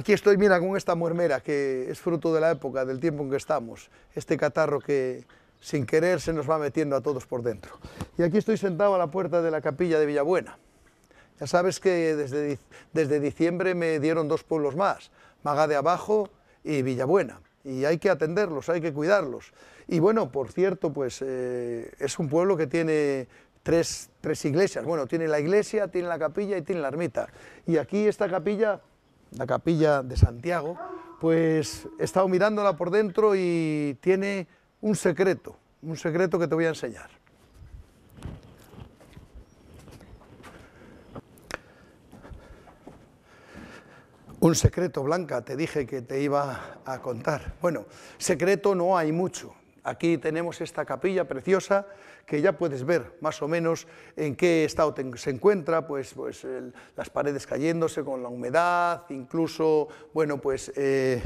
Aquí estoy, mira, con esta muermera que es fruto de la época, del tiempo en que estamos, este catarro que sin querer se nos va metiendo a todos por dentro. Y aquí estoy sentado a la puerta de la capilla de Villabuena. Ya sabes que desde, desde diciembre me dieron dos pueblos más, Magá de Abajo y Villabuena, y hay que atenderlos, hay que cuidarlos. Y bueno, por cierto, pues eh, es un pueblo que tiene tres, tres iglesias. Bueno, tiene la iglesia, tiene la capilla y tiene la ermita. Y aquí esta capilla, la capilla de Santiago, pues he estado mirándola por dentro y tiene un secreto, un secreto que te voy a enseñar. Un secreto, Blanca, te dije que te iba a contar. Bueno, secreto no hay mucho. Aquí tenemos esta capilla preciosa que ya puedes ver más o menos en qué estado se encuentra, pues, pues las paredes cayéndose con la humedad, incluso, bueno, pues eh,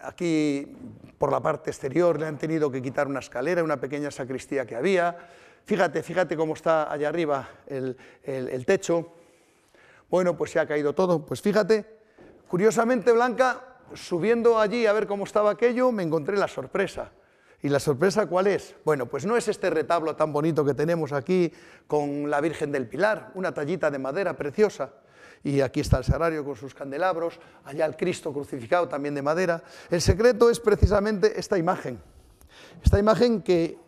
aquí por la parte exterior le han tenido que quitar una escalera, una pequeña sacristía que había. Fíjate, fíjate cómo está allá arriba el, el techo. Bueno, pues se ha caído todo. Pues fíjate, curiosamente, Blanca, subiendo allí a ver cómo estaba aquello, me encontré la sorpresa ¿Y la sorpresa cuál es? Bueno, pues no es este retablo tan bonito que tenemos aquí con la Virgen del Pilar, una tallita de madera preciosa, y aquí está el sagrario con sus candelabros, allá el Cristo crucificado también de madera. El secreto es precisamente esta imagen, esta imagen que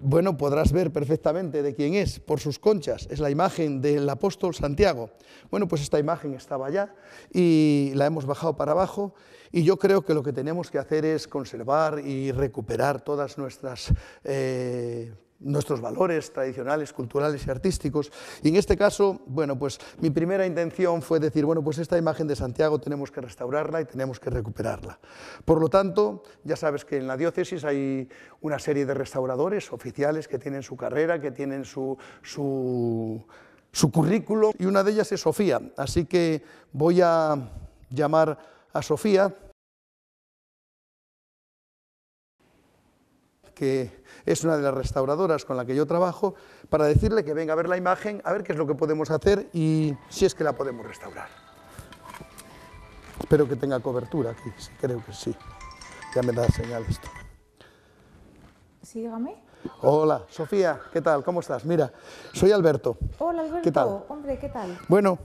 bueno, podrás ver perfectamente de quién es por sus conchas. Es la imagen del apóstol Santiago. Bueno, pues esta imagen estaba allá y la hemos bajado para abajo y yo creo que lo que tenemos que hacer es conservar y recuperar todas nuestras eh, nuestros valores tradicionales, culturales y artísticos. Y en este caso, bueno, pues mi primera intención fue decir, bueno, pues esta imagen de Santiago tenemos que restaurarla y tenemos que recuperarla. Por lo tanto, ya sabes que en la diócesis hay una serie de restauradores oficiales que tienen su carrera, que tienen su, su, y una de ellas es Sofía. Así que voy a llamar a Sofía, que es una de las restauradoras con la que yo trabajo, para decirle que venga a ver la imagen, a ver qué es lo que podemos hacer y si es que la podemos restaurar. Espero que tenga cobertura aquí, sí, creo que sí. Ya me da señal esto. Sí, dígame. Hola, Sofía, ¿qué tal? ¿Cómo estás? Mira, soy Alberto. Hola, Alberto. ¿Qué tal? Hombre, ¿qué tal? Bueno,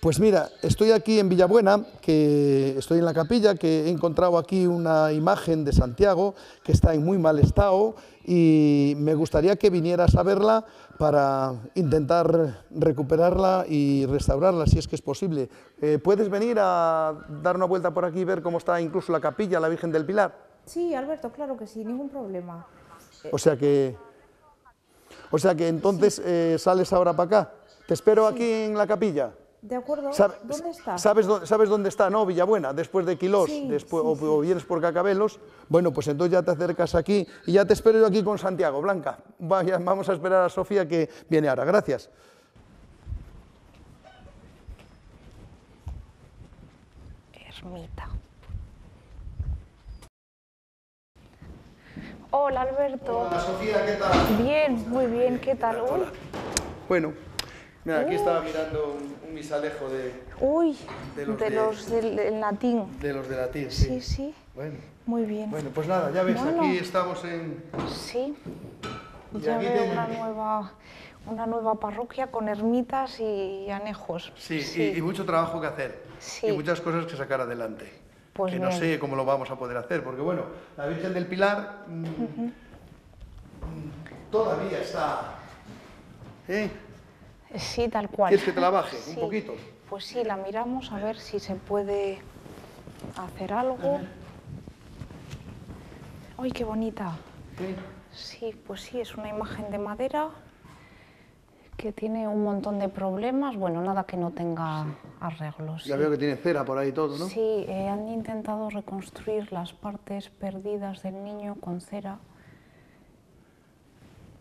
pues mira, estoy aquí en Villabuena, que estoy en la capilla, que he encontrado aquí una imagen de Santiago que está en muy mal estado y me gustaría que vinieras a verla para intentar recuperarla y restaurarla, si es que es posible. Eh, ¿Puedes venir a dar una vuelta por aquí y ver cómo está incluso la capilla, la Virgen del Pilar? Sí, Alberto, claro que sí, ningún problema. O sea que, o sea que entonces eh, sales ahora para acá. ¿Te espero aquí en la capilla? De acuerdo, ¿dónde está? ¿sabes, dónde, está, no? Villabuena, después de Quilós, después, o, vienes por Cacabelos. Bueno, pues entonces ya te acercas aquí y ya te espero yo aquí con Santiago. Blanca, vaya, vamos a esperar a Sofía que viene ahora. Gracias. Ermita. Hola, Alberto. Hola, Sofía, ¿qué tal? Bien, muy bien, ¿qué tal? Hola. Bueno, Mira, aquí estaba mirando un, misalejo de... Uy, de los, del, latín. De los de latín, sí. Sí, sí. Bueno. Muy bien. Bueno, pues nada, ya ves, aquí estamos en... Sí. ya veo una, nueva, una nueva parroquia con ermitas y anejos. Sí, Y, mucho trabajo que hacer. Sí. Y muchas cosas que sacar adelante. Pues que no sé cómo lo vamos a poder hacer, porque bueno, la Virgen del Pilar mm, mm, todavía está... ¿eh? Sí, tal cual. ¿Quieres que te la baje un poquito? Pues sí, la miramos a ver si se puede hacer algo. ¡Ay, qué bonita! Sí, pues sí, es una imagen de madera que tiene un montón de problemas. Bueno, nada que no tenga arreglos. Ya veo que tiene cera por ahí todo, ¿no? Sí, eh, han intentado reconstruir las partes perdidas del niño con cera.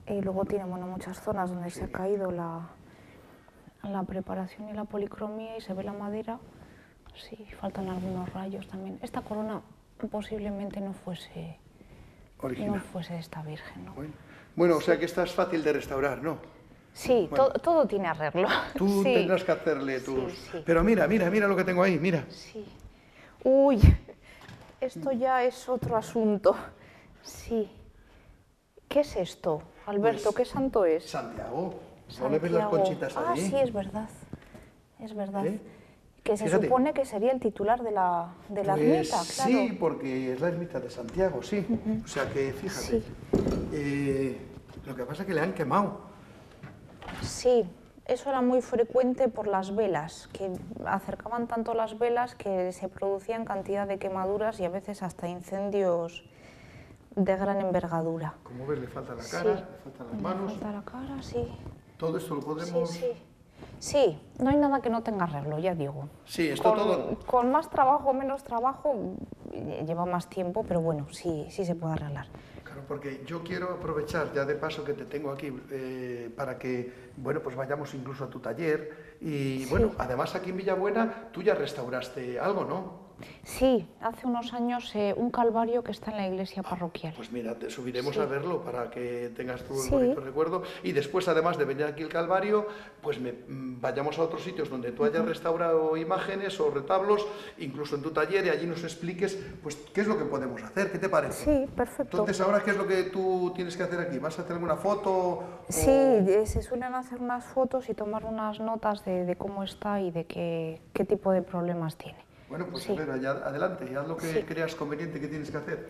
Y luego tiene bueno, muchas zonas donde se ha caído la, la preparación y la policromía y se ve la madera, sí, faltan algunos rayos también. Esta corona posiblemente no fuese, no fuese esta virgen. ¿no? Bueno. o sea que esta es fácil de restaurar, ¿no? Sí, Bueno. to- todo tiene arreglo. Tú sí. tendrás que hacerle Sí, tus... sí. Pero mira, mira, mira lo que tengo ahí, mira. Sí. Uy, esto ya es otro asunto. Sí. ¿Qué es esto, Alberto? Pues, ¿Qué santo es? Santiago, ¿no le ves las Ah, sí, es verdad. Es verdad. ¿Eh? Que se Fíjate. supone que sería el titular de la, de la Pues ermita, claro. Sí, porque es la ermita de Santiago, sí. O sea que, fíjate, Sí. eh, lo que pasa es que le han quemado. Sí, eso era muy frecuente por las velas, que acercaban tanto las velas que se producían cantidad de quemaduras y a veces hasta incendios de gran envergadura. Como ves, le falta la Sí. cara, le faltan las manos. falta la cara, sí. Todo esto lo Sí, podremos... sí. Sí, no hay nada que no tenga arreglo, ya digo. Sí, esto con, todo- Con más trabajo o menos trabajo eh, lleva más tiempo, pero bueno, sí, sí se puede arreglar. Claro, porque yo quiero aprovechar ya de paso que te tengo aquí eh, para que, bueno, pues vayamos incluso a tu taller y, Sí. bueno, además aquí en Villabuena tú ya restauraste algo, ¿no? Sí, hace unos años eh, un calvario que está en la iglesia parroquial. Pues mira, te subiremos Sí. a verlo para que tengas tu Sí. bonito recuerdo y después, además de venir aquí al Calvario, pues me- mm, vayamos a otros sitios donde tú hayas restaurado imágenes o retablos, incluso en tu taller y allí nos expliques, pues, qué es lo que podemos hacer, ¿qué te parece? Sí, perfecto. Entonces, ¿ahora qué es lo que tú tienes que hacer aquí? ¿Vas a hacer alguna foto? o- Sí, eh, se suelen hacer unas fotos y tomar unas notas de, de cómo está y de qué, qué tipo de problemas tiene. Bueno, pues Sí. a ver, allá, adelante, y haz lo que Sí. creas conveniente que tienes que hacer.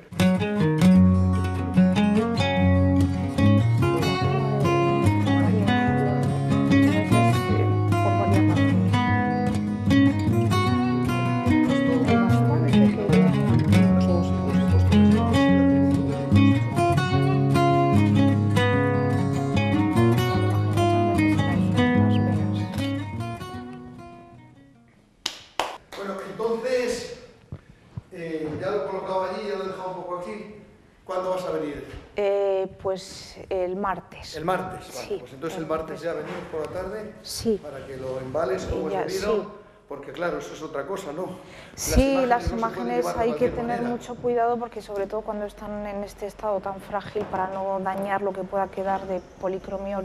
Pues el martes. El martes. Vale, Sí, pues entonces el martes ya venimos por la tarde Sí. para que lo embales como Ya, es debido, sí. porque claro, eso es otra cosa, ¿no? Sí, las no se pueden imágenes hay que tener manera. mucho cuidado porque sobre todo cuando están en este estado tan frágil para no dañar lo que pueda quedar de policromía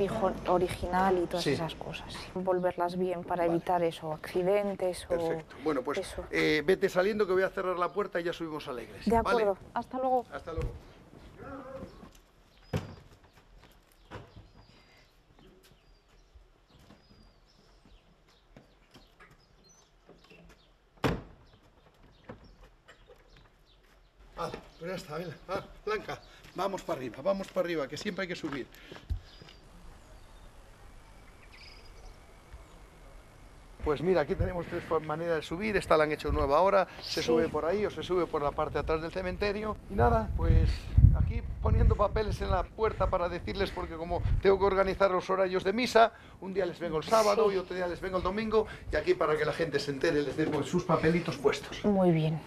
original y todas Sí. esas cosas. Volverlas bien para evitar eso, accidentes o Perfecto. Bueno, pues eso. eh, vete saliendo que voy a cerrar la puerta y ya subimos a la iglesia. De ¿vale? acuerdo, hasta luego. Hasta luego. Vale, pues ya está, venga. Va, Blanca, vamos para arriba, vamos para arriba, que siempre hay que subir. Pues mira, aquí tenemos tres maneras de subir. Esta la han hecho nueva ahora. Se Sí. sube por ahí o se sube por la parte de atrás del cementerio. Y nada, pues aquí poniendo papeles en la puerta para decirles, porque como tengo que organizar los horarios de misa, un día les vengo el sábado Sí. y otro día les vengo el domingo. Y aquí para que la gente se entere les dejo sus papelitos puestos. Muy bien.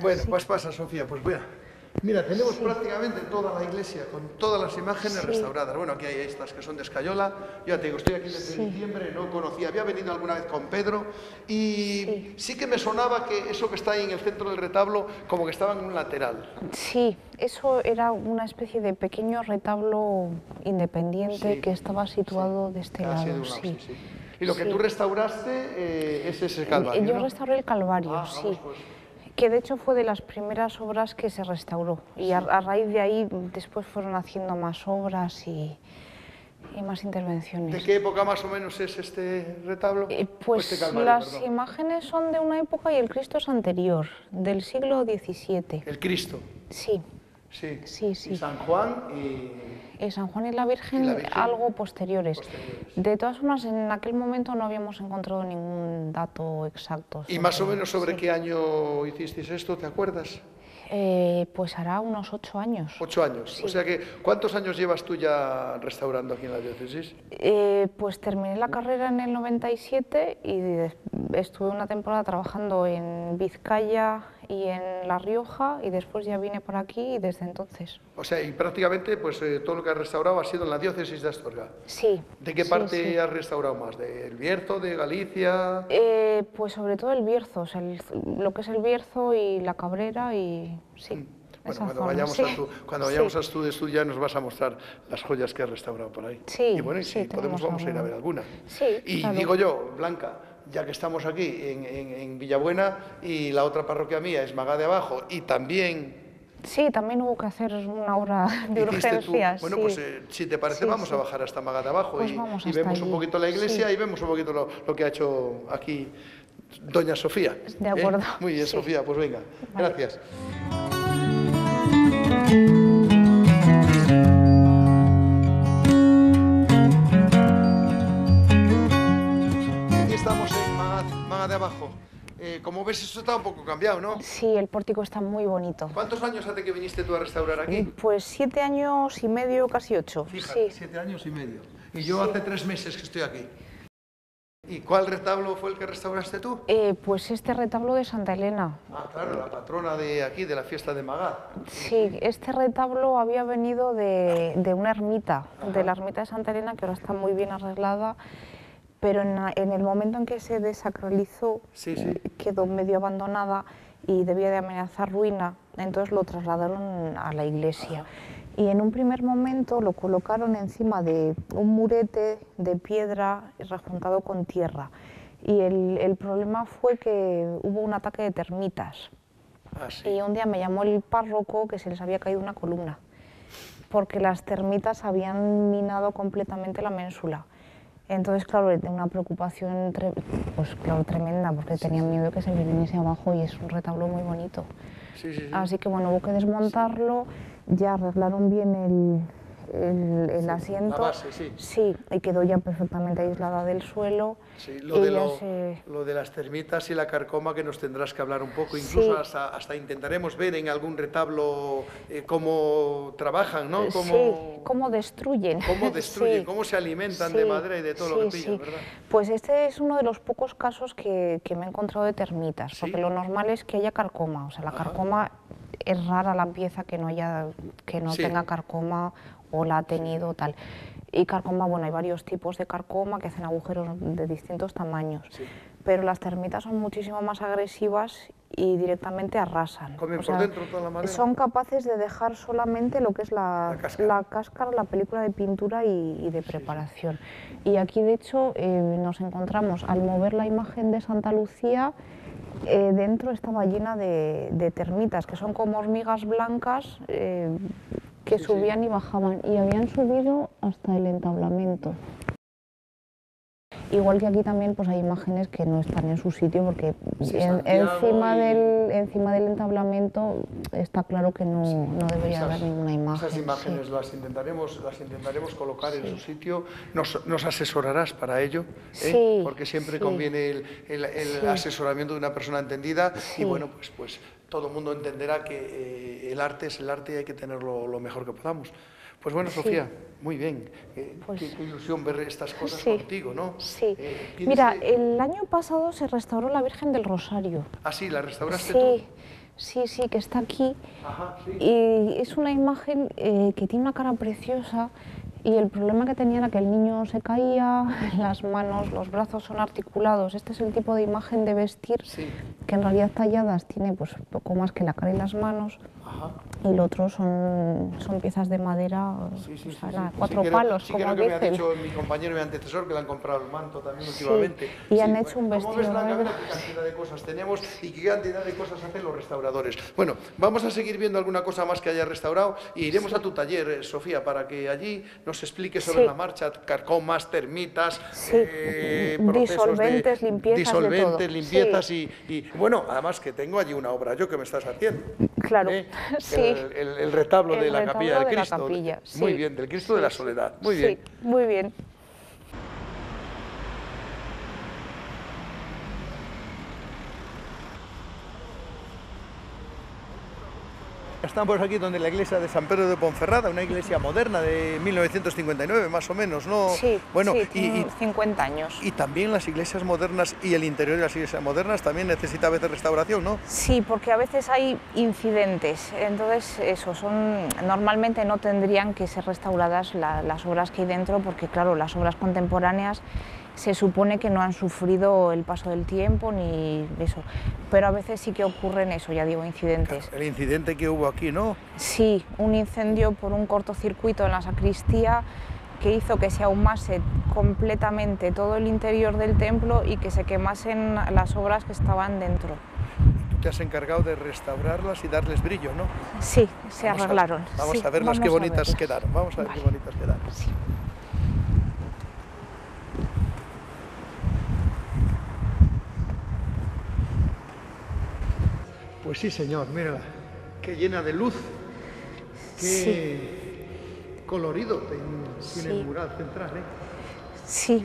Bueno, pues pasa, Sofía, pues mira. Mira, tenemos prácticamente toda la iglesia con todas las imágenes Sí. restauradas. Bueno, aquí hay estas que son de Escayola. Yo ya te digo, estoy aquí desde Sí. diciembre, no conocía, había venido alguna vez con Pedro y sí. que me sonaba que eso que está ahí en el centro del retablo como que estaba en un lateral. Sí, eso era una especie de pequeño retablo independiente que estaba situado de este Casi lado. de lado. Y lo que tú restauraste eh, es ese calvario, Yo ¿no? restauré el Calvario, Ah, sí. vamos, pues. Que de hecho fue de las primeras obras que se restauró. Y a, a raíz de ahí después fueron haciendo más obras y, y más intervenciones. ¿De qué época más o menos es este retablo? Eh, O pues este calvario, las perdón. imágenes son de una época y el Cristo es anterior, del siglo XVII. El Cristo, Sí, sí. Sí, sí. Y San Juan y... Eh, San Juan y la, Virgen, Y la Virgen, algo posteriores. posteriores. De todas formas, en aquel momento no habíamos encontrado ningún dato exacto. ¿Y más o menos sobre sí. qué año hicisteis esto? ¿Te acuerdas? Eh, pues hará unos ocho años. Ocho años. O sea que, ¿cuántos años llevas tú ya restaurando aquí en la diócesis? Eh, pues terminé la carrera en el 97 y estuve una temporada trabajando en Vizcaya y en La Rioja y después ya vine por aquí y desde entonces. O sea, y prácticamente pues eh, todo lo que has restaurado ha sido en la diócesis de Astorga. Sí. ¿De qué sí, parte sí. has restaurado más? ¿Del Bierzo, de Galicia? Eh, pues sobre todo el Bierzo, o sea, el- lo que es el Bierzo y la Cabrera y sí. Bueno, esa cuando zona, vayamos, sí. a tu, cuando Sí. vayamos a tu estudio ya nos vas a mostrar las joyas que has restaurado por ahí. Sí, y bueno, y sí, si podemos vamos a ir a ver alguna. alguna. Sí, Y claro. digo yo, Blanca, ya que estamos aquí en, en- en Villabuena y la otra parroquia mía es Magá de Abajo y también Sí, también hubo que hacer una obra de urgencias. bueno, sí. pues eh, si te parece Sí, vamos sí. a bajar hasta Magá de Abajo Pues y, vemos un poquito la iglesia y vemos un poquito lo, lo que ha hecho aquí Doña Sofía. De acuerdo, ¿Eh? Muy bien. Sofía, pues venga, Vale. gracias. Abajo. Eh, como ves, esto está un poco cambiado, ¿no? Sí, el pórtico está muy bonito. ¿Cuántos años hace que viniste tú a restaurar aquí? Pues siete años y medio, casi ocho. Fíjate, sí. siete años y medio. Y yo hace tres meses que estoy aquí. ¿Y cuál retablo fue el que restauraste tú? Eh, pues este retablo de Santa Elena. Ah, claro, la patrona de aquí, de la fiesta de Magá. Sí, este retablo había venido de, de una ermita, de la ermita de Santa Elena, que ahora está muy bien arreglada, pero en, en el momento en que se desacralizó, Sí, sí. quedó medio abandonada y debía de amenazar ruina, entonces lo trasladaron a la iglesia. Y en un primer momento lo colocaron encima de un murete de piedra rejuntado con tierra. Y el, el problema fue que hubo un ataque de termitas. Ah, sí. Y un día me llamó el párroco que se les había caído una columna, porque las termitas habían minado completamente la ménsula. Entonces, claro, una preocupación pues, claro, tremenda, porque tenían miedo que se viniese abajo y es un retablo muy bonito. Sí, sí, sí. Así que bueno, hubo que desmontarlo, ya arreglaron bien el, el- el asiento. base, sí. Sí, y quedó ya perfectamente aislada del suelo. Sí, lo, de lo, se- lo de las termitas y la carcoma que nos tendrás que hablar un poco, incluso Sí. hasta, hasta intentaremos ver en algún retablo eh, cómo trabajan, ¿no? Cómo, Sí, cómo destruyen. cómo destruyen, cómo se alimentan de madera y de todo lo que pillan. ¿verdad? Pues este es uno de los pocos casos que, que me he encontrado de termitas, porque lo normal es que haya carcoma, o sea, la Ajá. carcoma es rara la pieza que no haya, que no Sí. tenga carcoma o la ha tenido tal. Y carcoma, bueno, hay varios tipos de carcoma que hacen agujeros de distintos tamaños, Sí. pero las termitas son muchísimo más agresivas y directamente arrasan. Comen O por sea, dentro toda la madera. Son capaces de dejar solamente lo que es la, La cáscara. la cáscara, la película de pintura y, y de preparación. Y aquí, de hecho, eh, nos encontramos, al mover la imagen de Santa Lucía, eh, dentro estaba llena de, de termitas, que son como hormigas blancas eh, que subían y bajaban, y habían subido hasta el entablamento. Igual que aquí también pues hay imágenes que no están en su sitio porque Sí, en- Santiago encima, y- del, encima del entablamento está claro que no, no debería Esas- haber ninguna imagen. Esas sí. imágenes las, intentaremos, las intentaremos colocar en su sitio. Nos, nos asesorarás para ello, ¿eh? Porque siempre conviene el, el- asesoramiento de una persona entendida. Y bueno, pues, pues todo el mundo entenderá que eh, el arte es el arte y hay que tenerlo lo mejor que podamos. Pues bueno, Sí. Sofía, muy bien. Eh, Pues- qué, qué ilusión ver estas cosas Sí. contigo, ¿no? Sí. Eh, ¿tienes Mira, que- el año pasado se restauró la Virgen del Rosario. Ah, sí, la restauraste Sí, sí, sí, que está aquí. tú. Ajá, sí. Y es una imagen eh, que tiene una cara preciosa y el problema que tenía era que el niño se caía, las manos, los brazos son articulados. Este es el tipo de imagen de vestir Sí. que en realidad talladas tiene pues poco más que la cara y las manos Ajá. y lo otro son, son piezas de madera, Sí, sí, o sea, sí. nada, cuatro palos, como creo que me ha dicen. dicho mi compañero y antecesor que le han comprado el manto también últimamente. y han hecho un ¿Cómo ves, vestido Blanca? Mira qué cantidad de cosas tenemos y qué cantidad de cosas hacen los restauradores. Bueno, vamos a seguir viendo alguna cosa más que haya restaurado y iremos a tu taller, eh, Sofía, para que allí nos expliques sobre la marcha, carcomas, termitas, eh, procesos de- Disolventes, limpiezas, de disolventes, todo. limpiezas y, y, bueno, además que tengo allí una obra yo que me estás haciendo. Claro, ¿eh? sí. El, el- el retablo de la retablo capilla del de la Cristo. Muy bien, del Cristo de la. Soledad. Muy bien. muy bien. Estamos aquí donde la iglesia de San Pedro de Ponferrada, una iglesia moderna de 1959 más o menos, ¿no? Sí, bueno, sí, y, tiene y- 50 años. y también las iglesias modernas y el interior de las iglesias modernas también necesita a veces restauración, ¿no? Sí, porque a veces hay incidentes. Entonces, eso, son normalmente no tendrían que ser restauradas la- las obras que hay dentro, porque claro, las obras contemporáneas se supone que no han sufrido el paso del tiempo ni eso, pero a veces sí que ocurren eso, ya digo, incidentes. El incidente que hubo aquí, ¿no? Sí, un incendio por un cortocircuito en la sacristía que hizo que se ahumase completamente todo el interior del templo y que se quemasen las obras que estaban dentro. Tú te has encargado de restaurarlas y darles brillo, ¿no? Sí, se Vamos a- arreglaron. vamos sí, a verlas qué vamos a bonitas verlas. quedaron. Vamos a ver Vale. qué bonitas quedaron. Sí. Pues sí, señor, mírala. Qué llena de luz. Qué colorido tiene Sí. el mural central, ¿eh? Sí,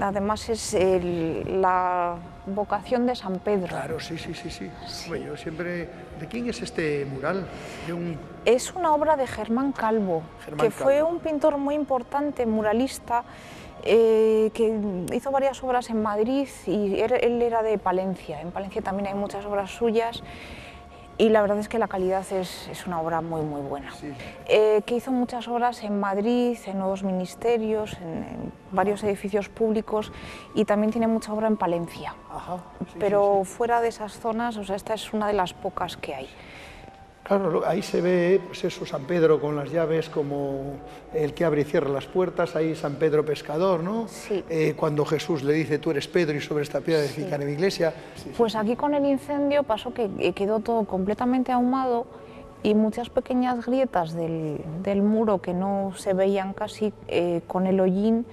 además es el- la vocación de San Pedro. Claro, sí, sí, sí, sí. Hombre, yo siempre... ¿De quién es este mural? De un... Es una obra de Germán Calvo, Germán que fue un pintor muy importante, muralista, eh, que hizo varias obras en Madrid y era- él era de Palencia. En Palencia también hay muchas obras suyas y la verdad es que la calidad es, es una obra muy, muy buena. Sí. Eh, que hizo muchas obras en Madrid, en nuevos ministerios, en, en varios edificios públicos y también tiene mucha obra en Palencia. Ajá. sí, Pero fuera de esas zonas, o sea, esta es una de las pocas que hay. Claro, ahí se ve pues eso, San Pedro con las llaves como el que abre y cierra las puertas, ahí San Pedro pescador, ¿no? Sí. Eh, cuando Jesús le dice, tú eres Pedro y sobre esta piedra edificaré mi iglesia. Sí, Pues aquí con el incendio pasó que quedó todo completamente ahumado y muchas pequeñas grietas del, del muro que no se veían casi eh, con el hollín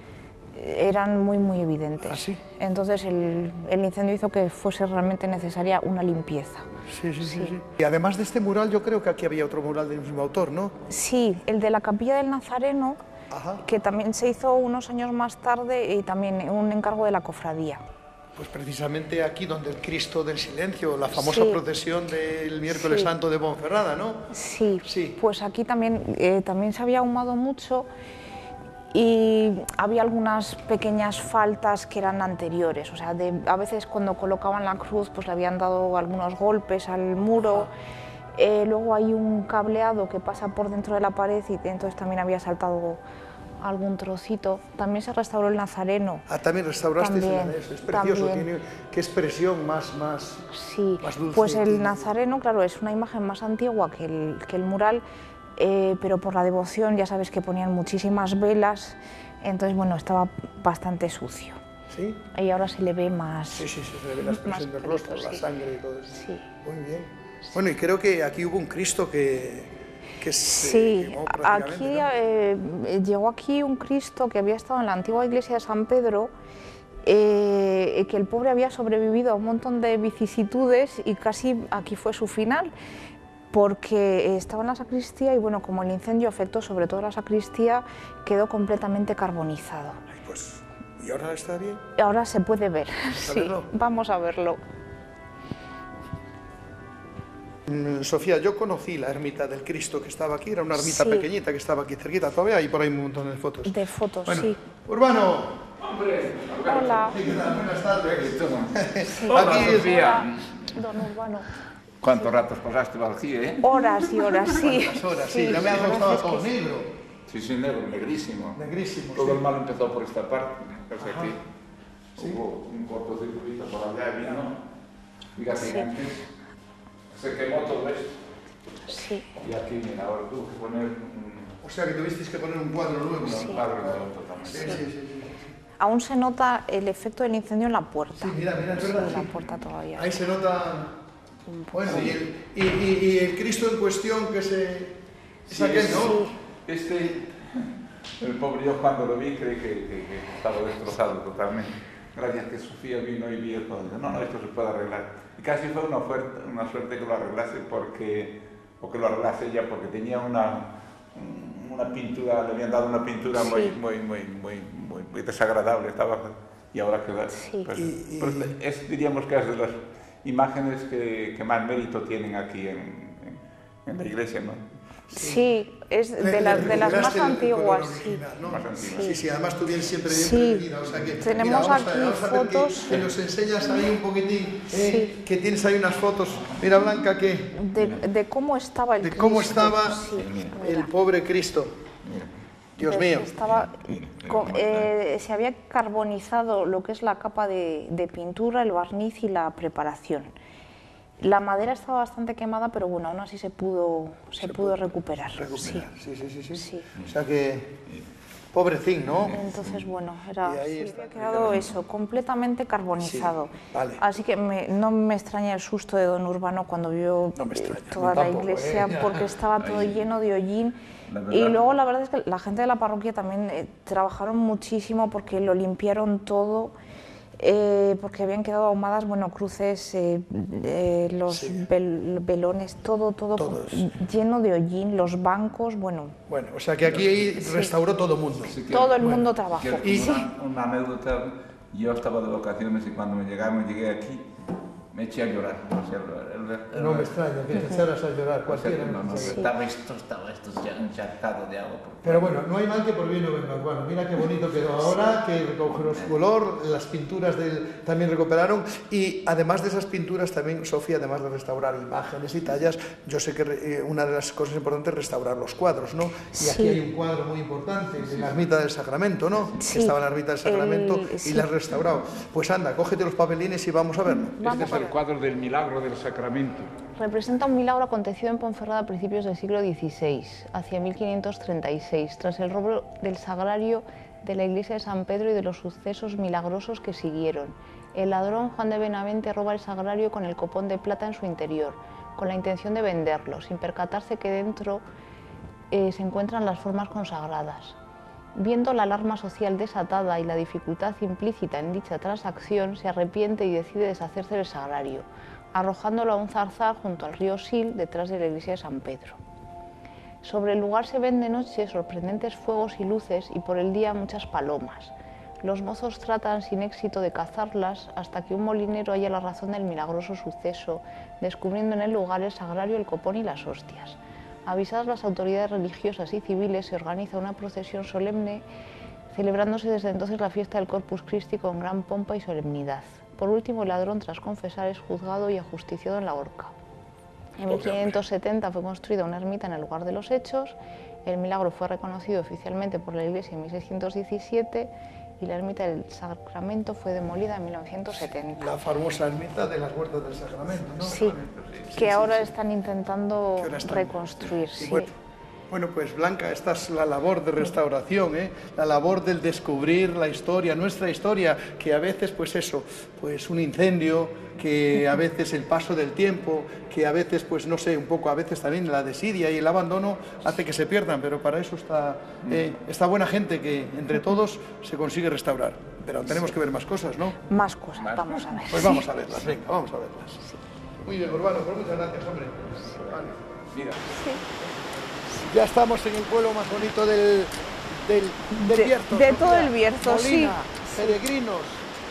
eran muy muy evidentes. ¿Ah, sí? Entonces el, el incendio hizo que fuese realmente necesaria una limpieza. Sí, sí, sí, sí. Y además de este mural, yo creo que aquí había otro mural del mismo autor, ¿no? Sí, el de la capilla del Nazareno, Ajá. que también se hizo unos años más tarde y también un encargo de la cofradía. Pues precisamente aquí donde el Cristo del Silencio, la famosa Sí. procesión del miércoles Sí. santo de Ponferrada, ¿no? Sí, Sí. pues aquí también, eh, también se había ahumado mucho y había algunas pequeñas faltas que eran anteriores. O sea, de- a veces cuando colocaban la cruz pues le habían dado algunos golpes al muro. Eh, luego hay un cableado que pasa por dentro de la pared y entonces también había saltado algún trocito. También se restauró el Nazareno. Ah, también restauraste También, eso. Es precioso, también. tiene qué expresión más, más. Sí, más dulce pues el tiene. Nazareno, claro, es una imagen más antigua que el, que el mural, eh, pero por la devoción ya sabes que ponían muchísimas velas, entonces bueno, estaba bastante sucio. ¿Sí? Y ahora se le ve más... Sí, sí, sí, se le ve la expresión del rostro, clarito, la sí. sangre y todo eso. Sí. Muy bien. Bueno, y creo que aquí hubo un Cristo que, que se Sí, quemó aquí ¿no? eh, llegó aquí un Cristo que había estado en la antigua iglesia de San Pedro, eh, que el pobre había sobrevivido a un montón de vicisitudes y casi aquí fue su final, porque estaba en la sacristía y bueno, como el incendio afectó sobre todo la sacristía, quedó completamente carbonizado. Ay, pues, ¿y ahora está bien? Ahora se puede ver, sí, verlo? vamos a verlo. Mm, Sofía, yo conocí la ermita del Cristo que estaba aquí, era una ermita Sí. pequeñita que estaba aquí cerquita, todavía hay por ahí un montón de fotos. De fotos, Bueno, sí. Urbano, Hola, ¿qué tal? Buenas tardes. Hola, Aquí es- Sofía. don Urbano. ¿Cuántos ratos pasaste por aquí, eh? Horas y horas, sí. Horas, sí, ya me es que todo sí. negro. Sí, sí, negro, negrísimo. Negrísimo, Todo sí. el mal empezó por esta parte. Aquí. Hubo un cortocircuito por allá, vino. Fíjate que antes se quemó todo esto. Sí. Y aquí, mira, ahora tuve que poner un, O sea que tuvisteis que poner un cuadro nuevo. un cuadro nuevo totalmente. Sí, sí, sí, sí. Aún se nota el efecto del incendio en la puerta. Sí, mira, mira, es Sí, verdad, en la sí. puerta todavía. Ahí se nota. Bueno, y el, y, y- y el Cristo en cuestión que se. Es Sí, aquel, sí. ¿no? Este, el pobre yo cuando lo vi creí que, que- que estaba destrozado totalmente. Gracias que Sofía vino y vio todo. Dijo, No, no, esto se puede arreglar. Y casi fue una, fuerte, una suerte que lo arreglase porque, o que lo arreglase ella porque tenía una, una pintura, le habían dado una pintura muy, Sí. muy, muy, muy, muy, muy desagradable. Estaba, y ahora queda. Sí. pues, Y- y- pues, es, diríamos que es de las imágenes que, que más mérito tienen aquí en, en- en la iglesia, ¿no? Sí, es de, le la- de las más antiguas, sí. original, ¿no? Más antiguas. Sí, sí, además tú vienes siempre bien Sí. prevenida, o sea que... Tenemos mira, aquí a ver que- fotos. Que, nos enseñas ahí un poquitín, eh, Sí. que tienes ahí unas fotos. Mira, Blanca, que De, de cómo estaba el de cómo Cristo. estaba Sí, el pobre Cristo. Mira. Dios mío. Estaba, con- eh, se había carbonizado lo que es la capa de, de pintura, el barniz y la preparación. La madera estaba bastante quemada, pero bueno, aún así se pudo, se, pudo recuperar. Recuperar. Sí, sí, sí, sí. Sí. O sea que, pobrecín, ¿no? Entonces, bueno, era, ahí sí, había quedado eso, completamente carbonizado. Sí, vale. Así que me- no me extraña el susto de don Urbano cuando vio No me eh, extraña, a toda la tampoco, iglesia, ¿eh? porque estaba todo lleno de hollín. Y luego la verdad es que la gente de la parroquia también eh, trabajaron muchísimo porque lo limpiaron todo. Eh, porque habían quedado ahumadas, bueno, cruces, eh, eh, los vel- velones, todo, todo Todos. lleno de hollín, los bancos, bueno, Bueno, o sea que aquí restauró todo el mundo. Sí que- todo el mundo trabajó. Y- una, una anécdota, yo estaba de vacaciones y cuando me llegaron, llegué aquí, me eché a llorar. O sea, No me extraña que te echaras a llorar, cualquiera. no, no, Sí. estaba esto, estaba esto ya encharcado de agua. porque- Pero bueno, no hay mal que por bien no venga. Bueno, mira qué bonito quedó ahora, que recogió su color, las pinturas del, también recuperaron y además de esas pinturas también, Sofía, además de restaurar imágenes y tallas, yo sé que eh, una de las cosas importantes es restaurar los cuadros, ¿no? Y aquí Sí. hay un cuadro muy importante de la ermita del Sacramento, ¿no? Sí. Que estaba en la ermita del Sacramento El- y sí. la has restaurado. Pues anda, cógete los papelines y vamos a verlo. Vamos Este es el cuadro del milagro del sacramento. Representa un milagro acontecido en Ponferrada a principios del siglo XVI, hacia 1536, tras el robo del sagrario de la iglesia de San Pedro y de los sucesos milagrosos que siguieron. El ladrón Juan de Benavente roba el sagrario con el copón de plata en su interior, con la intención de venderlo, sin percatarse que dentro eh, se encuentran las formas consagradas. Viendo la alarma social desatada y la dificultad implícita en dicha transacción, se arrepiente y decide deshacerse del sagrario, arrojándolo a un zarzal junto al río Sil, detrás de la iglesia de San Pedro. Sobre el lugar se ven de noche sorprendentes fuegos y luces y por el día muchas palomas. Los mozos tratan sin éxito de cazarlas hasta que un molinero halla la razón del milagroso suceso, descubriendo en el lugar el sagrario, el copón y las hostias. Avisadas las autoridades religiosas y civiles, se organiza una procesión solemne, celebrándose desde entonces la fiesta del Corpus Christi con gran pompa y solemnidad. Por último, el ladrón, tras confesar, es juzgado y ajusticiado en la horca. En 1570 fue construida una ermita en el lugar de los hechos. El milagro fue reconocido oficialmente por la Iglesia en 1617 y la ermita del Sacramento fue demolida en 1970. La famosa ermita de las huertas del Sacramento, ¿no? Sí, que ahora están intentando están- reconstruir. Bueno, bueno, pues Blanca, esta es la labor de restauración, ¿eh? la labor del descubrir la historia, nuestra historia, que a veces, pues eso, pues un incendio, que a veces el paso del tiempo, que a veces, pues no sé, un poco, a veces también la desidia y el abandono hace que se pierdan, pero para eso está eh, esta buena gente que entre todos se consigue restaurar. Pero tenemos que ver más cosas, ¿no? Más cosas, vamos a ver. Pues vamos a verlas, venga, vamos a verlas. Muy bien, Urbano, pues muchas gracias, hombre. Vale. Mira, Ya estamos en el pueblo más bonito del, del, del De- Bierzo, de todo el Bierzo, sí. Molina, Peregrinos,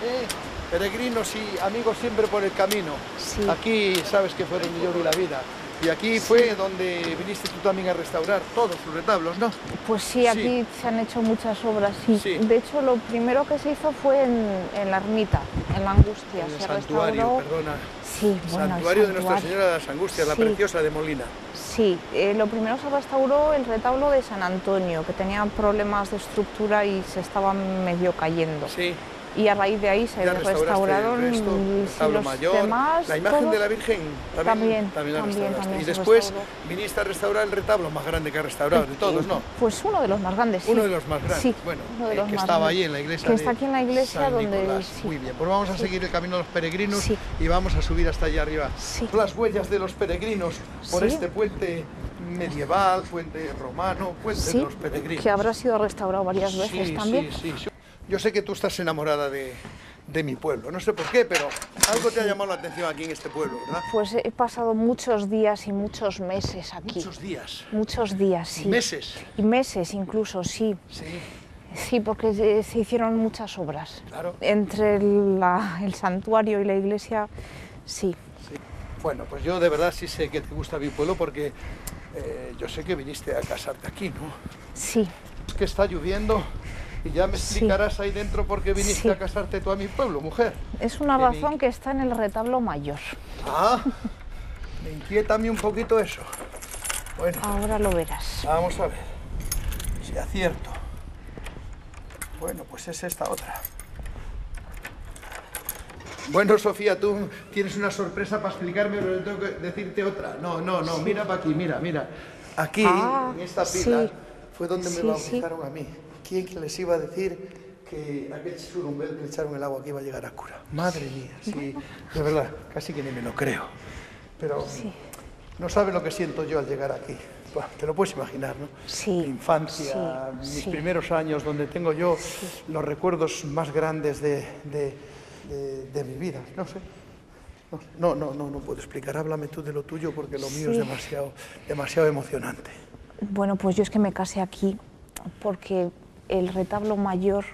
¿eh? peregrinos y amigos siempre por el camino. Sí. Aquí sabes que fue donde yo vi la vida. Y aquí fue donde viniste tú también a restaurar todos sus retablos, ¿no? Pues sí, aquí se han hecho muchas obras. Sí. Sí. De hecho, lo primero que se hizo fue en, en la ermita, en la angustia. En el se santuario, restauró. perdona. Sí, bueno, el santuario de Nuestra santuario. Señora de las Angustias, la Sí. preciosa de Molina. Sí, eh, lo primero se restauró el retablo de San Antonio, que tenía problemas de estructura y se estaba medio cayendo. Sí, Y a raíz de ahí se restauraron el resto, el los mayor, demás. la imagen todos- de la Virgen también, También, la también, restauraste. también y después restauró. viniste a restaurar el retablo más grande que ha restaurado, de todos, ¿no? Pues uno de los más grandes, sí. Uno de los más grandes, Sí, bueno, uno de eh, los que más estaba grandes. ahí en la iglesia. Que está aquí en la iglesia San donde. Sí. Muy bien, pues vamos a seguir el camino de los peregrinos y vamos a subir hasta allá arriba. Sí. Las huellas de los peregrinos por este puente medieval, puente romano, puente de los peregrinos. que habrá sido restaurado varias veces también. Sí, sí. Yo sé que tú estás enamorada de, de mi pueblo, no sé por qué, pero algo te ha llamado la atención aquí en este pueblo, ¿verdad? Pues he pasado muchos días y muchos meses aquí. Muchos días. Muchos días, sí. Meses. Y meses incluso, sí. Sí, Sí, porque se, se hicieron muchas obras. claro. Entre la- el santuario y la iglesia, sí. Bueno, pues yo de verdad sí sé que te gusta mi pueblo porque eh, yo sé que viniste a casarte aquí, ¿no? Sí, Es que está lloviendo y ya me Sí. explicarás ahí dentro por qué viniste Sí. a casarte tú a mi pueblo, mujer. es una razón que está en el retablo mayor. Ah, me inquieta a mí un poquito eso. Bueno, Ahora lo verás. vamos a ver si acierto. Bueno, pues es esta otra. Bueno, Sofía, tú tienes una sorpresa para explicarme, pero tengo que decirte otra. No, no, no, mira para aquí, mira, mira. Aquí, Ah, en esta pila, fue donde me bautizaron a mí. ¿Quién que les iba a decir que aquel surumbel que le echaron el agua que iba a llegar a cura? Madre mía, sí, de verdad, casi que ni me lo creo. Pero no sabes lo que siento yo al llegar aquí. Te lo puedes imaginar, ¿no? Sí, Mi infancia, sí, mis sí. primeros años, donde tengo yo los recuerdos más grandes de, de- de- de mi vida. No sé. No, no, no, no puedo explicar. Háblame tú de lo tuyo porque lo mío es Sí. demasiado, demasiado emocionante. Bueno, pues yo es que me casé aquí porque el retablo mayor,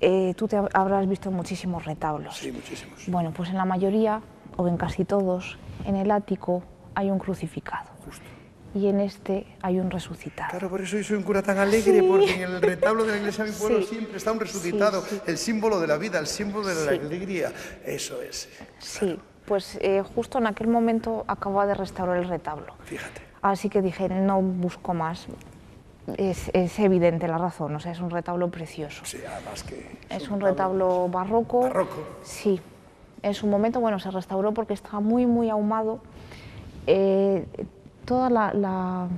eh, tú te hab- habrás visto muchísimos retablos. Sí, muchísimos. Bueno, pues en la mayoría, o en casi todos, en el ático hay un crucificado. Y en este hay un resucitado. Claro, por eso yo soy un cura tan alegre, porque en el retablo de la iglesia de mi pueblo Sí. siempre está un resucitado, Sí, el símbolo de la vida, el símbolo de la alegría. Eso es, Sí, pues eh, justo en aquel momento acababa de restaurar el retablo. fíjate. Así que dije, no busco más. Es, es evidente la razón, o sea, es un retablo precioso. Sí, además que... Es un retablo barroco. Barroco. Sí. En su momento, bueno, se restauró porque estaba muy, muy ahumado. Eh, toda la, la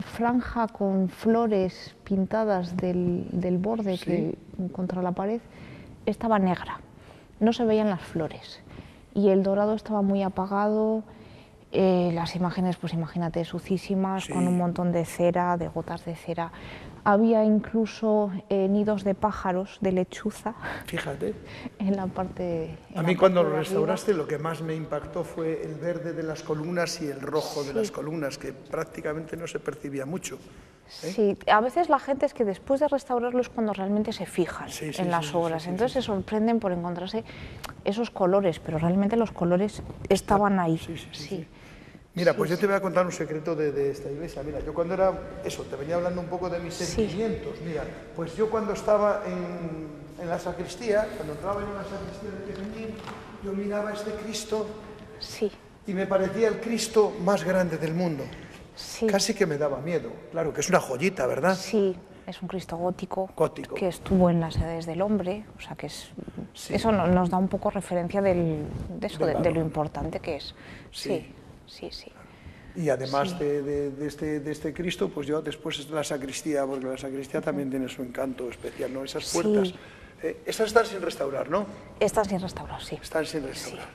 franja con flores pintadas del, del borde que, contra la pared estaba negra. No se veían las flores. Y el dorado estaba muy apagado. Eh, las imágenes, pues imagínate, sucísimas, Sí. con un montón de cera, de gotas de cera. Había incluso eh, nidos de pájaros, de lechuza, Fíjate. en la parte. en A mí cuando lo arriba. restauraste lo que más me impactó fue el verde de las columnas y el rojo de las columnas, que prácticamente no se percibía mucho. Sí, a veces la gente es que después de restaurarlo es cuando realmente se fijan Sí, sí, en las sí, obras. Entonces se sorprenden por encontrarse esos colores, pero realmente los colores estaban ahí. Sí, sí, sí, sí. Mira, pues yo te voy a contar un secreto de, de esta iglesia. Mira, yo cuando era, eso, te venía hablando un poco de mis Sí. sentimientos. Mira, pues yo cuando estaba en, en la sacristía, cuando entraba en una sacristía de Pequeñín, yo miraba a este Cristo Sí, y me parecía el Cristo más grande del mundo. sí, Casi que me daba miedo. Claro, que es una joyita, ¿verdad? sí. Es un Cristo gótico, Gótico. que estuvo en las edades del hombre, o sea que es, Sí. eso no- nos da un poco referencia del- de, eso, de, lo importante que es. Sí. Sí, sí, sí. Y además de, de- de este, de este Cristo, pues yo después es la sacristía, porque la sacristía también tiene su encanto especial, ¿no? Esas Sí. puertas. eh, estas están sin restaurar, ¿no? Están sin restaurar, sí. Están sin restaurar.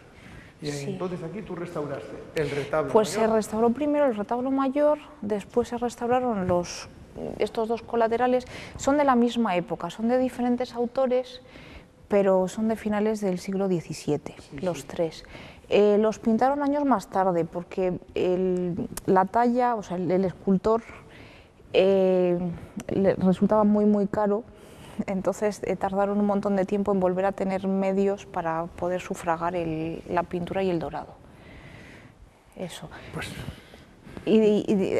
Y Sí. entonces aquí tú restauraste el retablo. Pues se mayor. restauró primero el retablo mayor, después se restauraron los, estos dos colaterales. Son de la misma época, son de diferentes autores, pero son de finales del siglo XVII, los tres. Eh, los pintaron años más tarde porque el- la talla, o sea, el, el escultor eh, le resultaba muy, muy caro. Entonces eh, tardaron un montón de tiempo en volver a tener medios para poder sufragar el- la pintura y el dorado. Eso. Pues Y, y-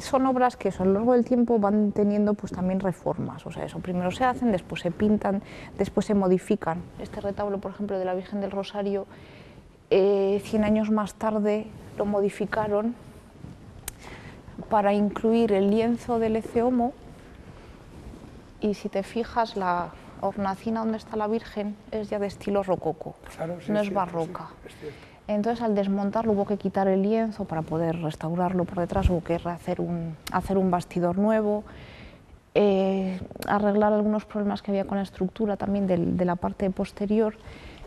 son obras que eso, a lo largo del tiempo van teniendo pues también reformas, o sea, eso primero se hacen, después se pintan, después se modifican. Este retablo, por ejemplo, de la Virgen del Rosario, eh, 100 años más tarde lo modificaron para incluir el lienzo del Eceomo y si te fijas la hornacina donde está la Virgen es ya de estilo rococo, Claro, sí, no es es cierto, barroca. sí, es cierto. Entonces al desmontarlo hubo que quitar el lienzo para poder restaurarlo por detrás, hubo que hacer un, hacer un bastidor nuevo, eh, arreglar algunos problemas que había con la estructura también de la parte posterior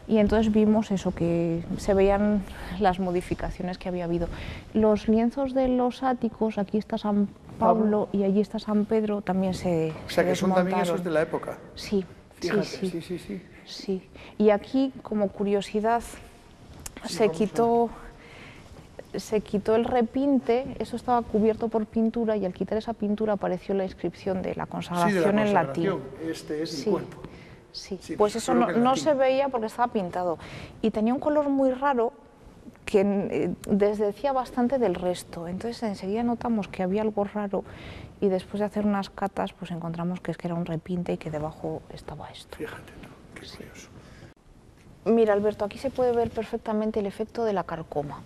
y entonces vimos eso, que se veían las modificaciones que había habido. Los lienzos de los áticos, aquí está San Pablo y allí está San Pedro, también se O sea, se que son también esos de la época. Sí, Fíjate, sí, sí, sí, sí. Sí, y aquí como curiosidad se quitó se quitó el repinte, eso estaba cubierto por pintura y al quitar esa pintura apareció la inscripción de la Sí, consagración de la en latín. consagración. Este es Sí. mi cuerpo. Sí, Sí, pues eso no, no se veía porque estaba pintado y tenía un color muy raro que eh, desdecía bastante del resto. Entonces enseguida notamos que había algo raro y después de hacer unas catas pues encontramos que es que era un repinte y que debajo estaba esto. Fíjate tú, qué curioso. Mira, Alberto, aquí se puede ver perfectamente el efecto de la carcoma.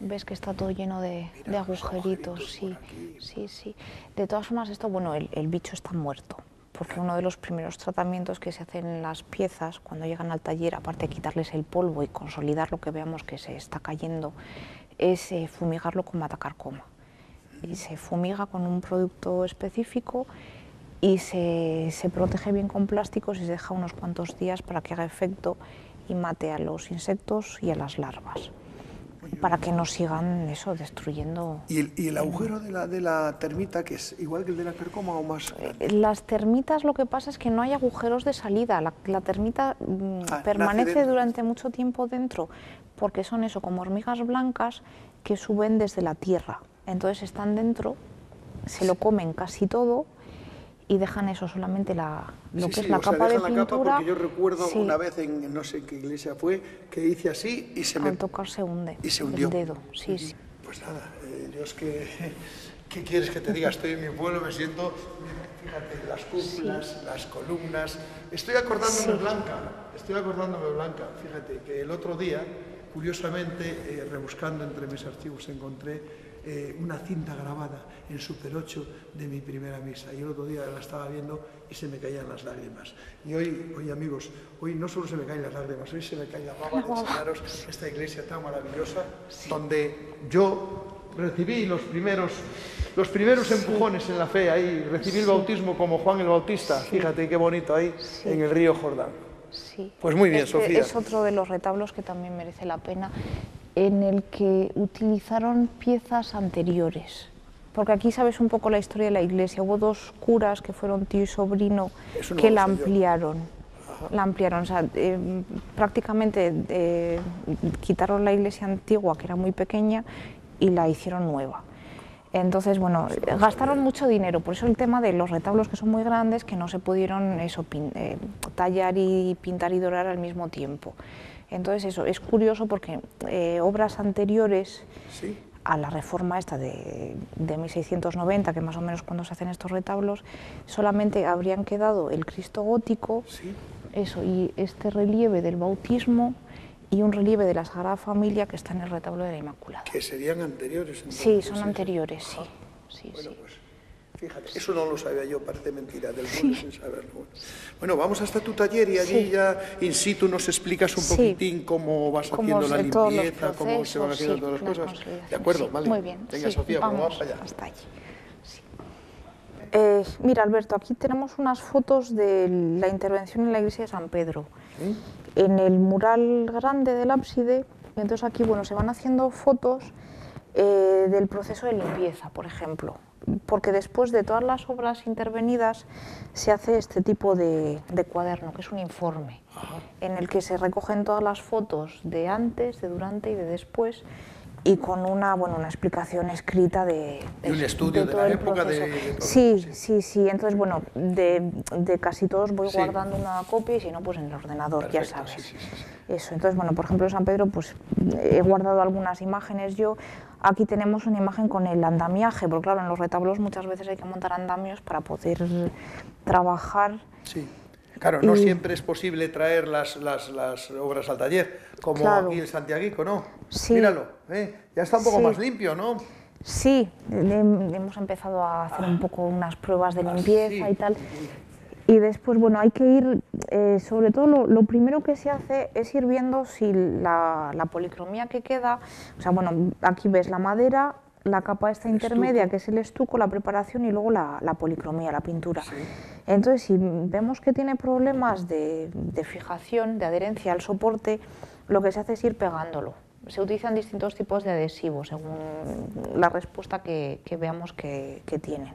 Ves que está todo lleno de, Mira, agujeritos, agujeritos sí, sí, sí. De todas formas, esto, bueno, el, el bicho está muerto, porque uno de los primeros tratamientos que se hacen en las piezas cuando llegan al taller, aparte de quitarles el polvo y consolidar lo que veamos que se está cayendo, es eh, fumigarlo con matacarcoma. Y se fumiga con un producto específico y se, se protege bien con plásticos y se deja unos cuantos días para que haga efecto y mate a los insectos y a las larvas para que no sigan eso destruyendo. ¿Y el, y el agujero de la, de la, termita, que es igual que el de la carcoma o más? Eh, las termitas lo que pasa es que no hay agujeros de salida. La, la termita mm, Ah, permanece durante mucho tiempo dentro, porque son eso, como hormigas blancas que suben desde la tierra. Entonces están dentro, se lo comen casi todo y dejan eso solamente la, lo Sí, que sí, es la o sea, capa de dejan la pintura. capa porque yo recuerdo sí, una vez en no sé qué iglesia fue que hice así y se me al tocar se hunde y se hundió. el dedo. Sí, sí. Pues nada, eh, yo es que, ¿qué quieres que te diga? Estoy en mi pueblo, me siento, fíjate, las cúpulas, las columnas. Estoy acordándome. Blanca, estoy acordándome Blanca. Fíjate que el otro día, curiosamente, eh, rebuscando entre mis archivos, encontré eh, una cinta grabada en Super 8 de mi primera misa. Y el otro día la estaba viendo y se me caían las lágrimas. Y hoy, hoy amigos, hoy no solo se me caen las lágrimas, hoy se me cae la baba de enseñaros esta iglesia tan maravillosa, donde yo recibí los primeros, los primeros empujones en la fe, ahí recibí el bautismo como Juan el Bautista, fíjate qué bonito ahí, en el río Jordán. Sí. Pues muy bien, Este Sofía. Es otro de los retablos que también merece la pena, en el que utilizaron piezas anteriores. Porque aquí sabes un poco la historia de la iglesia. Hubo dos curas que fueron tío y sobrino Eso no que la ampliaron. La ampliaron, o sea, eh, prácticamente eh, quitaron la iglesia antigua, que era muy pequeña, y la hicieron nueva. Entonces, bueno, gastaron mucho dinero, por eso el tema de los retablos que son muy grandes, que no se pudieron eso, pin- eh, tallar y pintar y dorar al mismo tiempo. Entonces, eso es curioso porque eh, obras anteriores Sí. a la reforma esta de, de 1690, que más o menos cuando se hacen estos retablos, solamente habrían quedado el Cristo gótico, Sí. eso, y este relieve del bautismo y un relieve de la Sagrada Familia que está en el retablo de la Inmaculada. Que serían anteriores. Sí, son anteriores, sí. sí, Bueno, pues fíjate, eso no lo sabía yo, parece mentira, del mundo sin saberlo. Bueno, vamos hasta tu taller y allí Sí. ya in situ nos explicas un Sí. poquitín cómo vas Cómo haciendo la limpieza, cómo se van haciendo todas la las cosas. De acuerdo, vale. Muy bien. Venga, sí, Sofía, pues vamos vamos allá. hasta allí. Eh, mira, Alberto, aquí tenemos unas fotos de la intervención en la iglesia de San Pedro. En el mural grande del ábside, y entonces aquí bueno, se van haciendo fotos eh, del proceso de limpieza, por ejemplo. Porque después de todas las obras intervenidas se hace este tipo de, de cuaderno, que es un informe, en el que se recogen todas las fotos de antes, de durante y de después, y con una, bueno, una explicación escrita de, Y un estudio de todo la el época de- proceso. de sí, sí. sí, sí. Entonces, bueno, de, de casi todos voy Sí. guardando una copia y si no, pues en el ordenador, ya sabes. sí, sí, sí, sí. Eso, entonces, bueno, por ejemplo, en San Pedro, pues he guardado algunas imágenes yo. Aquí tenemos una imagen con el andamiaje, porque claro, en los retablos muchas veces hay que montar andamios para poder trabajar. Sí. Claro, no Y- siempre es posible traer las, las, las obras al taller, como Claro. aquí el Santiaguico, ¿no? Sí. Míralo, ¿eh? ya está un poco Sí. más limpio, ¿no? Sí, hem- hemos empezado a hacer un poco unas pruebas de Ah, limpieza sí. y tal. Y después, bueno, hay que ir, eh, sobre todo lo, lo primero que se hace es ir viendo si la, la policromía que queda, o sea, bueno, aquí ves la madera, la capa esta intermedia, que es el estuco, la preparación y luego la, la policromía, la pintura. Entonces, si vemos que tiene problemas de, fijación, de adherencia al soporte, lo que se hace es ir pegándolo. Se utilizan distintos tipos de adhesivos según la respuesta que, veamos que, tienen.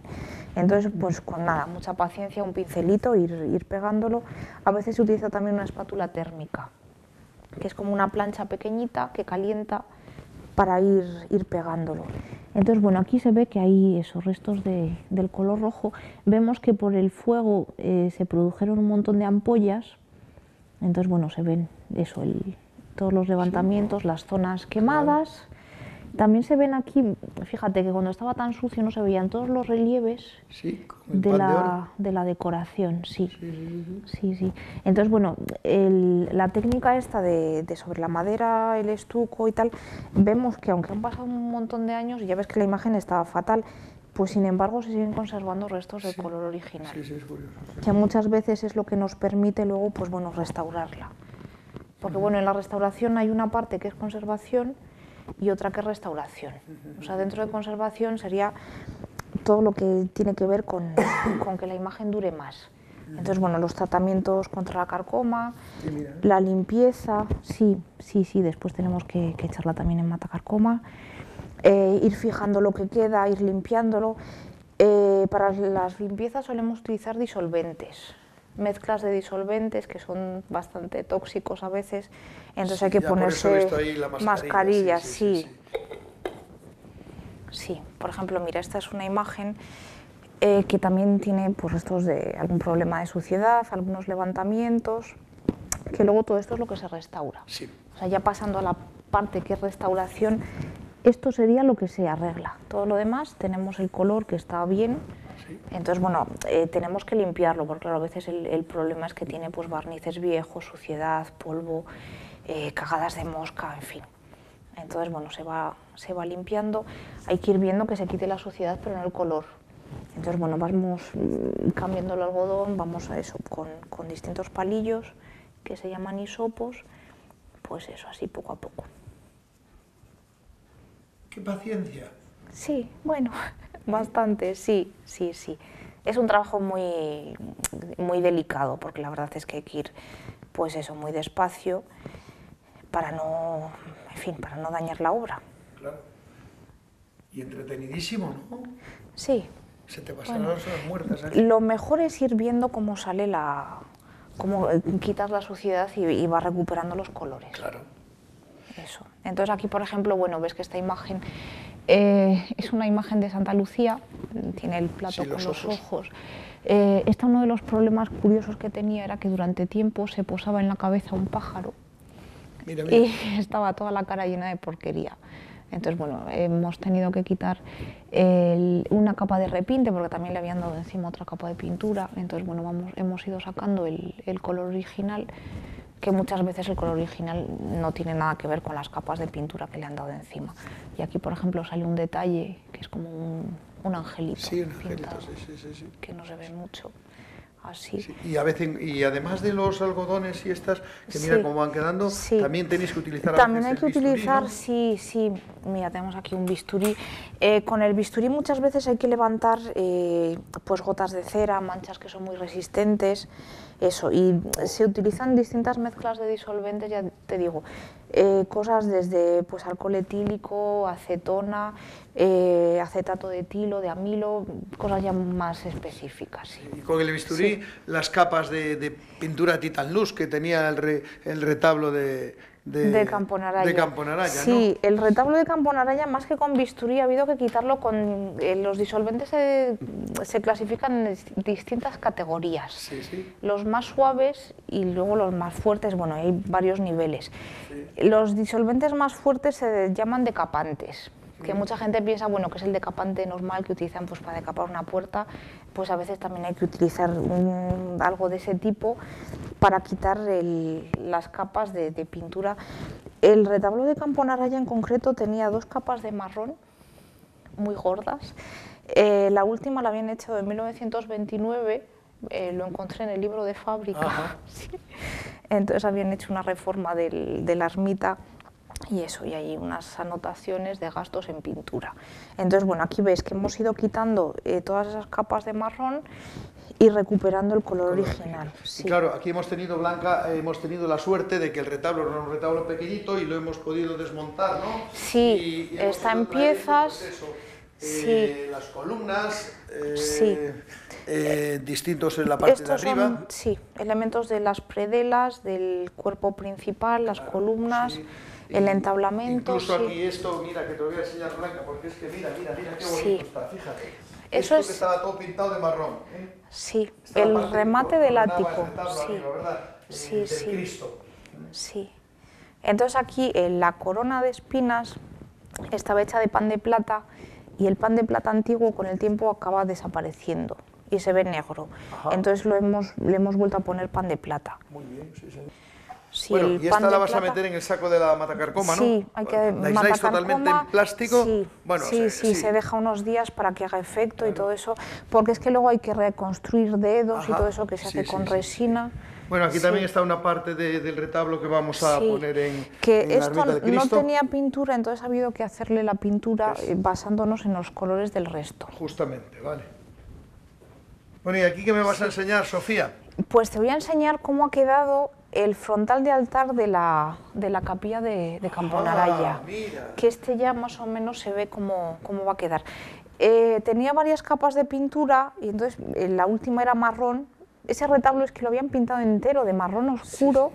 Entonces, pues con nada, mucha paciencia, un pincelito, ir, ir pegándolo. A veces se utiliza también una espátula térmica, que es como una plancha pequeñita que calienta para ir pegándolo. Entonces, bueno, aquí se ve que hay esos restos de- del color rojo. Vemos que por el fuego eh, se produjeron un montón de ampollas. Entonces, bueno, se ven eso, el- todos los levantamientos, las zonas quemadas. También se ven aquí, fíjate que cuando estaba tan sucio no se veían todos los relieves Sí, de la, de la decoración, sí. Sí, sí. Entonces, bueno, el- la técnica esta de, de sobre la madera, el estuco y tal, vemos que aunque han pasado un montón de años, y ya ves que la imagen estaba fatal, pues sin embargo se siguen conservando restos del color original. Sí, sí, es curioso. sí. Que muchas veces es lo que nos permite luego, pues bueno, restaurarla. Porque bueno, en la restauración hay una parte que es conservación y otra que es restauración. O sea, dentro de conservación sería todo lo que tiene que ver con, con que la imagen dure más. Entonces, bueno, los tratamientos contra la carcoma, Sí, la limpieza, sí, sí, sí, después tenemos que, que echarla también en matacarcoma, eh, ir fijando lo que queda, ir limpiándolo. Eh, para las limpiezas solemos utilizar disolventes, mezclas de disolventes que son bastante tóxicos a veces, entonces Sí, hay que ponerse la mascarilla, mascarillas, sí, sí, por ejemplo, mira, esta es una imagen eh, que también tiene pues, restos de algún problema de suciedad, algunos levantamientos, que luego todo esto es lo que se restaura. Sí. O sea, ya pasando a la parte que es restauración, esto sería lo que se arregla. Todo lo demás tenemos el color que está bien. Entonces, bueno, eh, tenemos que limpiarlo, porque claro, a veces el, el problema es que tiene pues barnices viejos, suciedad, polvo, eh, cagadas de mosca, en fin. Entonces, bueno, se va, se va limpiando. Hay que ir viendo que se quite la suciedad, pero no el color. Entonces, bueno, vamos mm, cambiando el algodón, vamos a eso, con, con distintos palillos que se llaman hisopos, pues eso, así poco a poco. Qué paciencia. Sí, bueno, bastante, sí, sí, sí. Es un trabajo muy, muy delicado, porque la verdad es que hay que ir, pues eso, muy despacio para no, en fin, para no dañar la obra. Claro. Y entretenidísimo, ¿no? Sí, Se te pasaron Bueno. las horas muertas aquí. lo mejor es ir viendo cómo sale la, cómo eh, quitas la suciedad y, y vas recuperando los colores. Claro. Eso. Entonces aquí, por ejemplo, bueno, ves que esta imagen eh, es una imagen de Santa Lucía, tiene el plato Sí, con los los ojos. ojos. Eh, esta uno de los problemas curiosos que tenía era que durante tiempo se posaba en la cabeza un pájaro Mira, mira. y estaba toda la cara llena de porquería. Entonces, bueno, hemos tenido que quitar el- una capa de repinte porque también le habían dado encima otra capa de pintura. Entonces, bueno, vamos, hemos ido sacando el, el color original, que muchas veces el color original no tiene nada que ver con las capas de pintura que le han dado encima. Y aquí, por ejemplo, sale un detalle que es como un, un angelito, Sí, un angelito, pintado, sí, sí, que no se ve mucho. Así. Sí, Y a veces, y además de los algodones y estas, que mira Sí, cómo van quedando, sí. también tenéis que utilizar También hay que bisturí, utilizar, ¿no? sí, sí, mira, tenemos aquí un bisturí. Eh, con el bisturí muchas veces hay que levantar eh, pues gotas de cera, manchas que son muy resistentes, eso, y se utilizan distintas mezclas de disolventes, ya te digo, eh, cosas desde pues alcohol etílico, acetona, eh, acetato de etilo, de amilo, cosas ya más específicas. sí. Y con el bisturí, las capas de, de pintura Titan Luz que tenía el, re- el retablo de, de, de Camponaraya. de Camponaraya, Sí, el retablo de Camponaraya, más que con bisturí, ha habido que quitarlo con. eh, los disolventes se, se clasifican en dis- distintas categorías. Sí, sí. Los más suaves y luego los más fuertes, bueno, hay varios niveles. Los disolventes más fuertes se llaman decapantes. Que mucha gente piensa, bueno, que es el decapante normal que utilizan pues, para decapar una puerta, pues a veces también hay que utilizar un- algo de ese tipo para quitar el- las capas de, de pintura. El retablo de Camponaraya en concreto tenía dos capas de marrón muy gordas. Eh, la última la habían hecho en 1929, eh, lo encontré en el libro de fábrica. Sí. Entonces habían hecho una reforma del- de la ermita y eso, y hay unas anotaciones de gastos en pintura. Entonces, bueno, aquí ves que hemos ido quitando eh, todas esas capas de marrón y recuperando el color original. Sí. claro, aquí hemos tenido, Blanca, eh, hemos tenido la suerte de que el retablo era un retablo pequeñito y lo hemos podido desmontar, ¿no? Sí, Y- está en piezas. eso, Sí. eh, las columnas, eh, Sí. eh, distintos en la parte Estos de arriba. son, sí, elementos de las predelas, del cuerpo principal, las columnas, Sí. El entablamento. Incluso sí. aquí esto, mira, que te lo voy a enseñar Blanca, porque es que mira, mira, mira qué bonito Sí. está, fíjate. Eso esto es- que estaba todo pintado de marrón. ¿eh? Sí, Esta es la el remate del el ático. Sí, arriba, ¿verdad? Eh, Sí, del sí. Cristo. sí. Entonces aquí en la corona de espinas estaba hecha de pan de plata y el pan de plata antiguo con el tiempo acaba desapareciendo y se ve negro. Ajá. Entonces lo hemos, le hemos vuelto a poner pan de plata. Muy bien, sí, señor. Sí, bueno, el y esta la vas a meter en el saco de la matacarcoma, ¿no? Sí, hay que ¿La aisláis totalmente en plástico? Sí, bueno, sí, se- sí, se deja unos días para que haga efecto y todo eso, porque es que luego hay que reconstruir dedos y todo eso que se hace con resina. Bueno, aquí también está una parte de- del retablo que vamos a poner en, que en esto de no tenía pintura, entonces ha habido que hacerle la pintura eh, basándonos en los colores del resto. Justamente, vale. Bueno, ¿y aquí qué me vas a enseñar, Sofía? Pues te voy a enseñar cómo ha quedado el frontal de altar de la, de la capilla de, de Camponaraya. Ah, que este ya más o menos se ve cómo, cómo va a quedar. Eh, tenía varias capas de pintura y entonces eh, la última era marrón. Ese retablo es que lo habían pintado entero de marrón oscuro.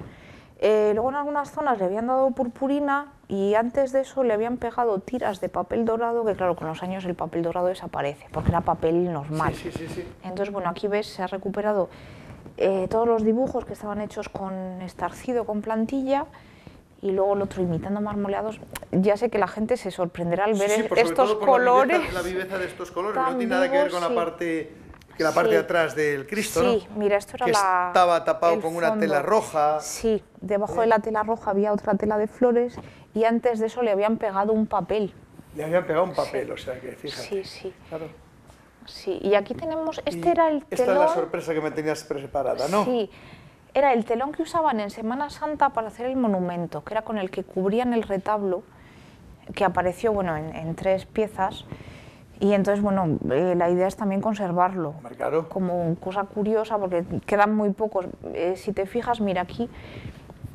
Eh, luego en algunas zonas le habían dado purpurina y antes de eso le habían pegado tiras de papel dorado, que claro, con los años el papel dorado desaparece, porque era papel normal. Sí, sí. Entonces, bueno, aquí ves, se ha recuperado eh, todos los dibujos que estaban hechos con estarcido, con plantilla, y luego el otro imitando marmoleados. Ya sé que la gente se sorprenderá al ver Sí, sí, estos la colores. viveza, la viveza de estos colores, no tiene nada que ver con la parte que la parte de atrás del Cristo, ¿no? Sí, mira, esto era que la- estaba tapado con una fondo. tela roja. Sí, debajo de la tela roja había otra tela de flores y antes de eso le habían pegado un papel. Le habían pegado un papel, o sea que fíjate. Sí, sí, Claro. Sí. Y aquí tenemos, este Y era el Esta telón. es la sorpresa que me tenías preparada, ¿no? Sí, era el telón que usaban en Semana Santa para hacer el monumento, que era con el que cubrían el retablo, que apareció bueno, en, en tres piezas. Y entonces, bueno, eh, la idea es también conservarlo claro. como cosa curiosa, porque quedan muy pocos. Eh, si te fijas, mira aquí,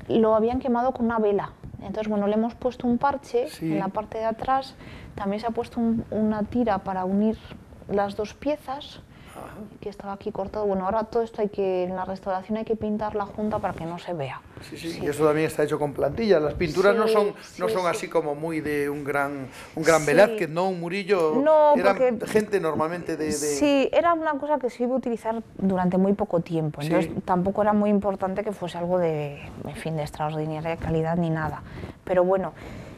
lo habían quemado con una vela. Entonces, bueno, le hemos puesto un parche Sí. en la parte de atrás. También se ha puesto un- una tira para unir las dos piezas, que estaba aquí cortado. Bueno, ahora todo esto hay que, en la restauración hay que pintar la junta para que no se vea. Sí, sí, y eso también está hecho con plantilla. Las pinturas no Sí, son, no sí, son sí. así como muy de un gran, un gran Sí. Velázquez, no un Murillo. No, Eran porque- gente normalmente de, de- Sí, era una cosa que se iba a utilizar durante muy poco tiempo, Sí. entonces tampoco era muy importante que fuese algo de, en fin, de extraordinaria calidad ni nada. Pero bueno,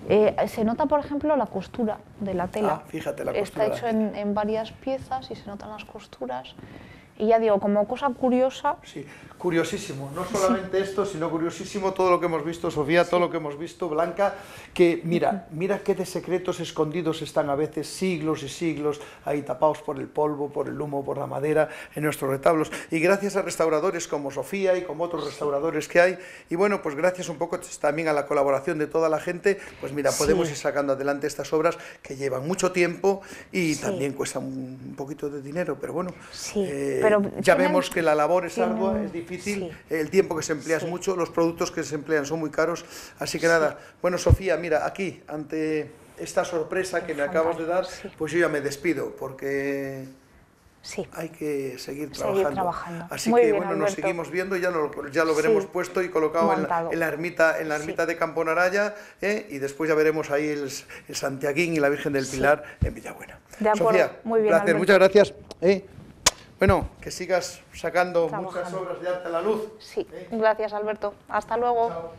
eh, se nota, por ejemplo, la costura de la tela. Ah, fíjate la Está costura la hecho en, en varias piezas y se notan las costuras. Y ya digo, como cosa curiosa, Sí, curiosísimo. No solamente esto, sino curiosísimo todo lo que hemos visto, Sofía, todo lo que hemos visto, Blanca, que mira, mira qué de secretos escondidos están a veces siglos y siglos ahí tapados por el polvo, por el humo, por la madera en nuestros retablos. Y gracias a restauradores como Sofía y como otros restauradores que hay, y bueno, pues gracias un poco también a la colaboración de toda la gente, pues mira, podemos Sí. ir sacando adelante estas obras que llevan mucho tiempo y también cuestan un, poquito de dinero, pero bueno, Sí, eh, pero ya tienen- vemos que la labor es tienen- ardua, es difícil, sí. el tiempo que se emplea es Sí. mucho, los productos que se emplean son muy caros, así que nada. Bueno, Sofía, mira, aquí, ante esta sorpresa que me acabas de dar, Sí. pues yo ya me despido, porque sí. hay que seguir Seguir trabajando. trabajando. Así Muy que bien, bueno, nos Alberto. seguimos viendo, ya lo, ya lo veremos Sí. puesto y colocado en la, en la ermita, en la Sí. ermita de Camponaraya, ¿eh? y después ya veremos ahí el, el Santiaguín y la Virgen del Sí. Pilar en Villabuena. De Sofía, muy bien, placer, Alberto. muchas gracias. ¿eh? Bueno, que sigas sacando muchas obras de arte a la luz. Sí, ¿Eh? gracias Alberto. Hasta luego. Chao.